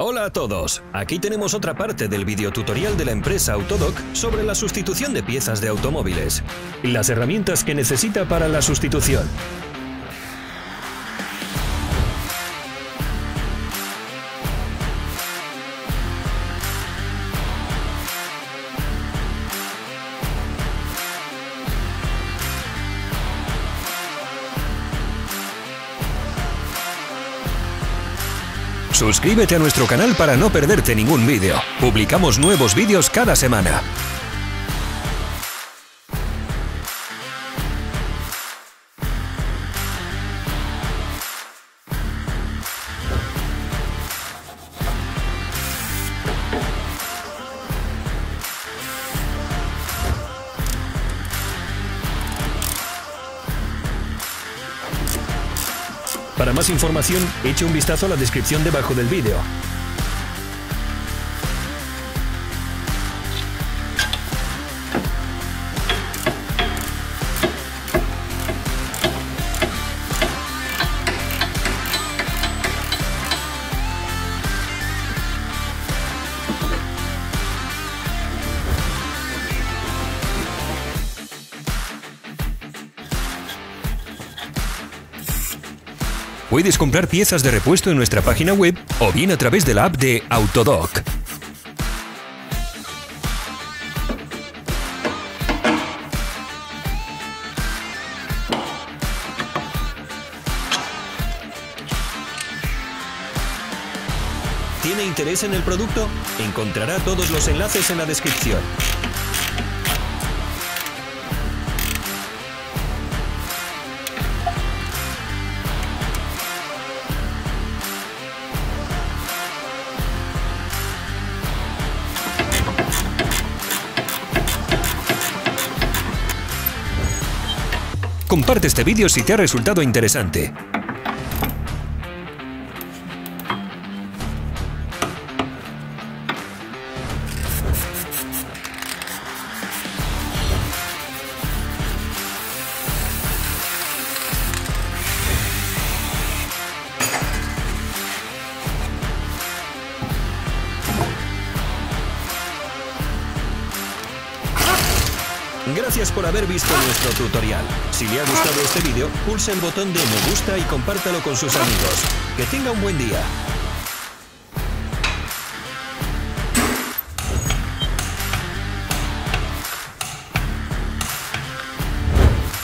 Hola a todos, aquí tenemos otra parte del videotutorial de la empresa Autodoc sobre la sustitución de piezas de automóviles y las herramientas que necesita para la sustitución. Suscríbete a nuestro canal para no perderte ningún vídeo. Publicamos nuevos vídeos cada semana. Para más información, eche un vistazo a la descripción debajo del vídeo. Puedes comprar piezas de repuesto en nuestra página web o bien a través de la app de Autodoc. ¿Tiene interés en el producto? Encontrará todos los enlaces en la descripción. Comparte este vídeo si te ha resultado interesante. Gracias por haber visto nuestro tutorial. Si le ha gustado este vídeo, pulse el botón de me gusta y compártalo con sus amigos. Que tenga un buen día.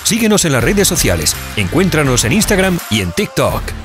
Síguenos en las redes sociales. Encuéntranos en Instagram y en TikTok.